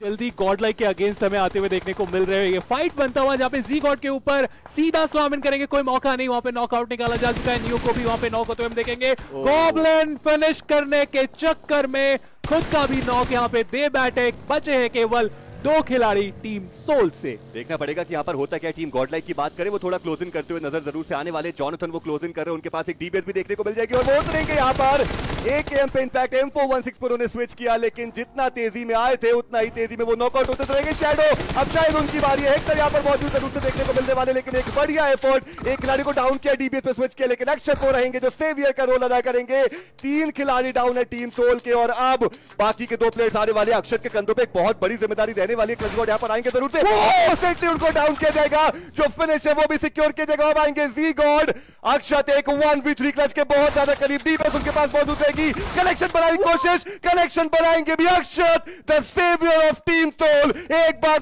जल्दी God like के against हमें आते हुए देखने को मिल रहे हैं। ये फाइट बनता हुआ जहाँ पे जी गॉड के ऊपर सीधा स्लाम इन करेंगे। कोई मौका नहीं वहाँ पे नॉकआउट निकाला जा चुका है। न्यू को भी वहाँ पे नॉक होते हुए हम देखेंगे। गॉबलिन फिनिश करने के चक्कर में खुद का भी नॉक यहाँ पे दे बैठे बचे हैं केवल दो खिलाड़ी टीम सोल से। देखना पड़ेगा कि यहाँ पर होता क्या टीम गॉडलाइक की बात करें वो थोड़ा क्लोजिंग करते हुए नज़र ज़रूर से आने वाले जॉनथन वो क्लोजिंग कर रहे हैं। उनके पास एक डीबीएस भी देखने को मिल जाएगी और वो उतरेंगे यहाँ पर। एक एम पे in fact M four one six पर उन्होंने स्विच किया लेकिन जितना तेज़ी में आए थे उतना ही तेज़ी में वो नॉकआउट होते रहेंगे शैडो अब शायद उनकी बारी है। हेक्टर यहाँ पर मौजूद ज़रूर से देखने को मिलने वाले लेकिन एक बढ़िया एफर्ट एक खिलाड़ी को डाउन किया डीबीएस पे स्विच किया लेकिन अक्षर को रहेंगे जो सेवियर का रोल अदा करेंगे। तीन खिलाड़ी डाउन है टीम सोल के और अब बाकी के दो प्लेयर्स आने वाले अक्षर के कंधों पर एक बहुत बड़ी ज़िम्मेदारी रहने वाली है। यहाँ पर आएँगे ज़रूर से। उनको डाउन किया जाएगा। जो फिनिश है वो भी सिक्योर किया जाएगा। अब आएँगे जी गॉड अक्षत एक वन वी थ्री क्लच के बहुत ज़्यादा करीब डी बस उनके पास मौजूद रहेगी। कलेक्शन बनाने की कोशिश कलेक्शन बनाएँगे भी Akshat the saviour of team soul एक बार